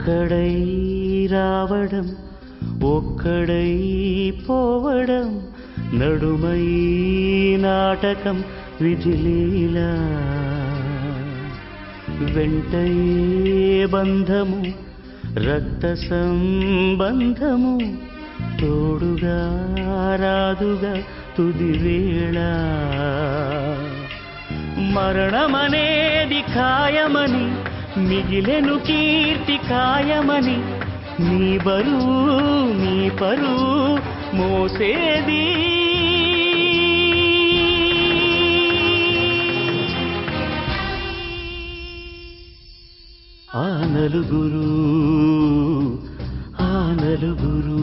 ఒక్కడై రావడం ఒక్కడై పోవడం నడుమై నాటకం విధిలీలా వెంటయే బంధము రక్త సంబంధము తోడుగా రాదుగా తుదివేళ. మరణమనేది ఖాయమని మిగిలెను కీర్తి కాయమని నీ బరువు నీ పరువు మోసేది. ఆ నలుగురు ఆ నలుగురు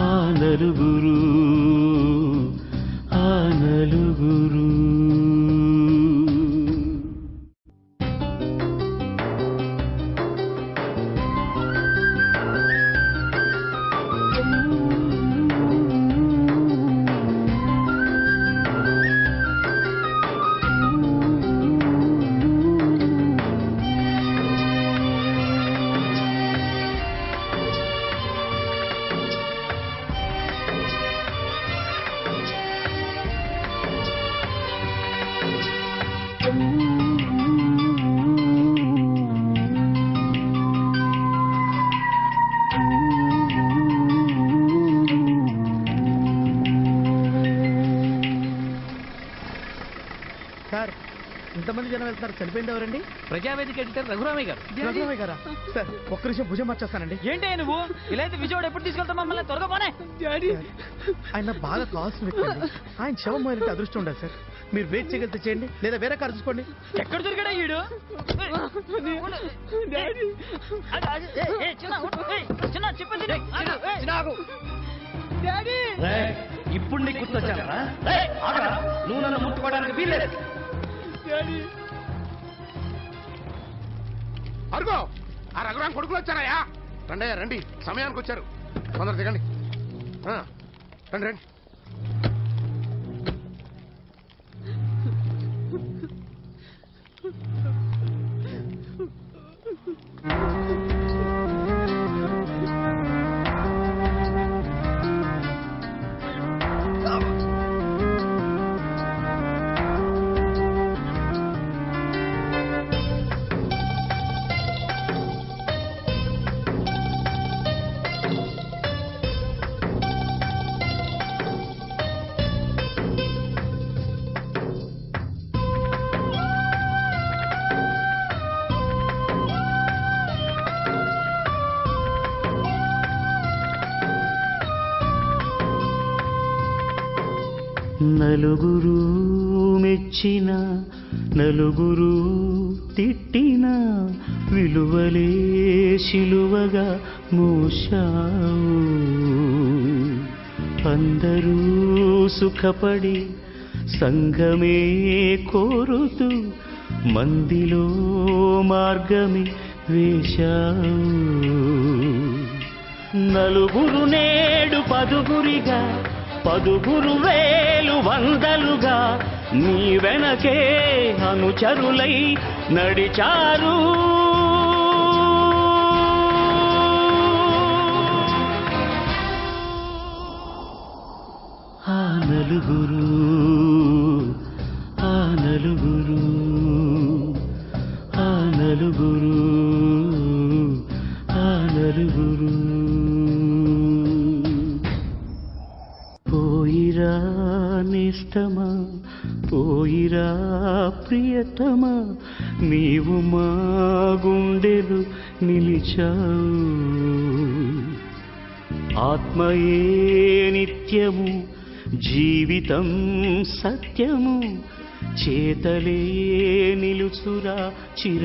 ఆ నలుగురు. సార్ ఇంతమంది జనం వెళ్తున్నారు? చనిపోయింది ఎవరండి? ప్రజావేదిక ఎడిటర్ రఘురామయ్య గారు. రఘురామయ్య గారా? సార్ ఒక్క నిమిషం భుజం మార్చేస్తానండి. ఏంటి నువ్వు? ఇలా అయితే విజయవాడ ఎప్పుడు తీసుకెళ్తావు? మమ్మల్ని త్వరగా పోనే. ఆయన బాగా అండి. ఆయన శవం మొదలెట్టి అదృష్టం ఉండదు సార్. మీరు వెయిట్ చేయగలిగితే చేయండి. లేదా వేరే కారు చూసుకోండి ఎక్కడ దొరికాడా ఈడు. ఇప్పుడు నీకు గుర్తొచ్చానరా నువ్వు నన్ను ముట్టుకోవడానికి వీల్లేదు. అరుగో! ఆ రఘురాం కొడుకులు వచ్చారయ్యా. రండి రండి. సమయానికి వచ్చారు. తొందర దిగండి. ఆ, రండి రండి. నలుగురు మెచ్చిన నలుగురు తిట్టిన విలువలే శిలువగా మోశావు. అందరూ సుఖపడి సంఘమే కోరుతూ మందిలో మార్గమే వేశావు. నలుగురు నేడు పదుగురిగా పదుగురు వేలు వందలుగా నీ వెనకే అనుచరులై నడిచారు. ఆ నలుగురు ఆ నలుగురు ఆ నలుగురు ఆ నలుగురు. పోయిరా నిష్టమా పోయిరా ప్రియతమా నీవు మా గుండెలు నిలిచావు. ఆత్మయే నిత్యము జీవితం సత్యము చేతలే నిలుచురా చిర